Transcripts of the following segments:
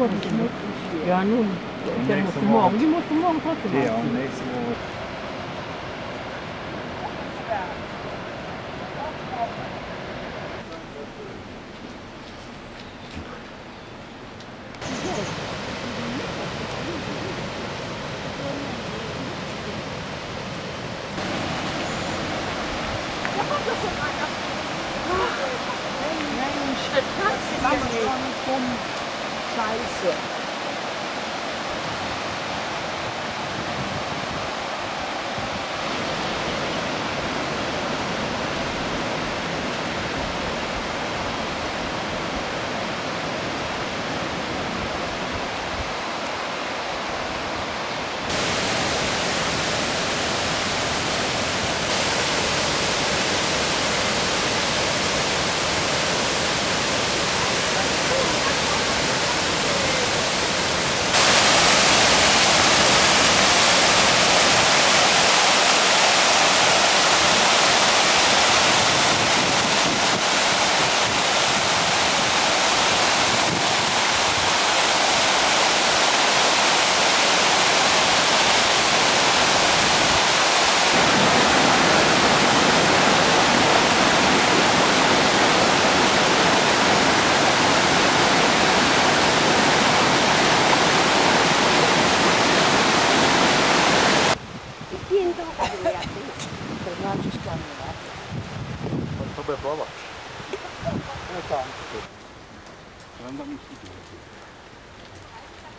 morgen. Ja, nun. Der muss morgen. Die muss morgen trotzdem. Ja, nächste Woche.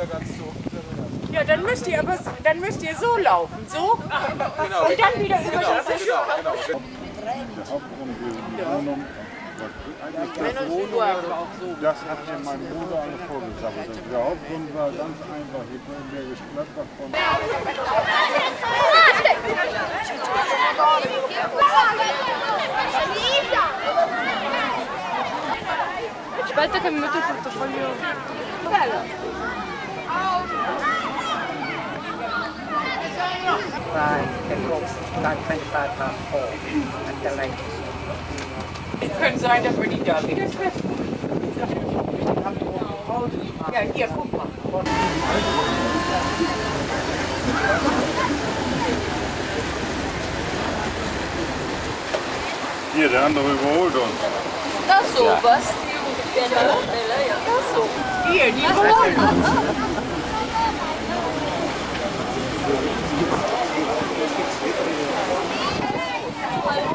wieder ganz zurück. Ja, dann müsst ihr aber dann müsst ihr so laufen, so. Genau, Und dann wieder über genau, das genau, genau. Das hat mir mein Bruder alles vorgesammelt. Und Der Hauptgrund war ganz einfach, ich bin mir Gladbach von Aspetta che mi metto il portafoglio. by the books about 25 past 4 at the latest. Es könnte sein, dass wir die da wieder treffen. Ja, hier, guck mal. Hier, der andere überholt uns. Da so, was? Bella, bella, ja. Da so. Hier, die überholen uns.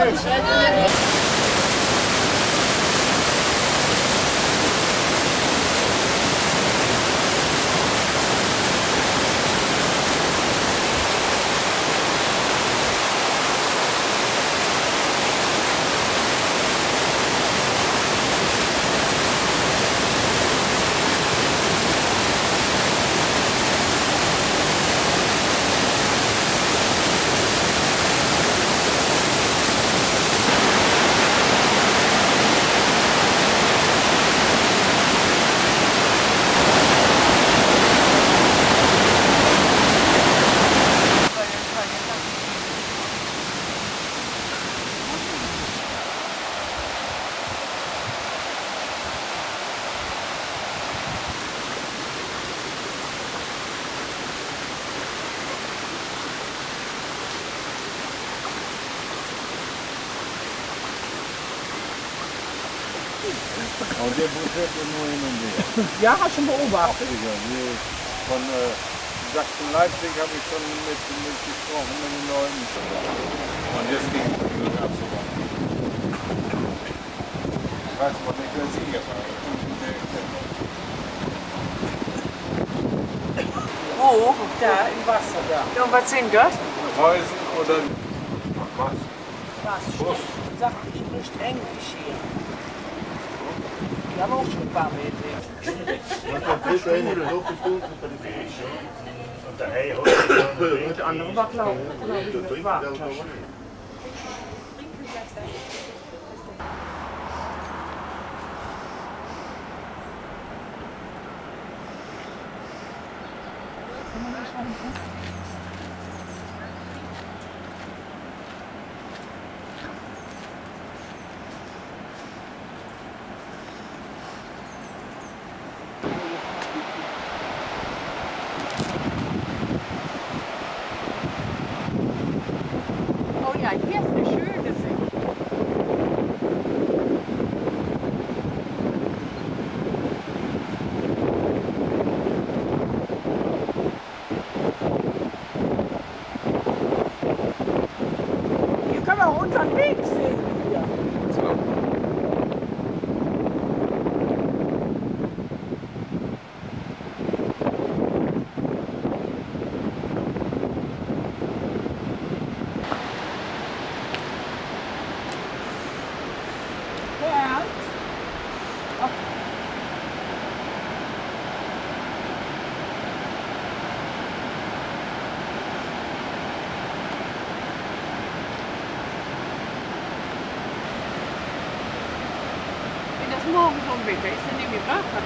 Und Ja, hast schon beobachtet. Sicher, hier Von äh, Sachsen-Leipzig habe ich schon mit, mit gesprochen mit den Leuten. Und jetzt ging es abzubauen. Ich weiß aber nicht, wer Sieger war. Wo? Da, im Wasser da. Ja, und was sind das? Reusen oder Was? Sag, ich spricht Englisch hier. Ich habe auch schon ein paar Meter. Der andere war, glaube ich, mit Wartasche. Oh ja, hier ist eine schöne Sicht. Hier können wir auch unseren Weg sehen. Hier. So. Bernd? Wenn das morgen schon Wetter ist, dann nehme ich Wasser.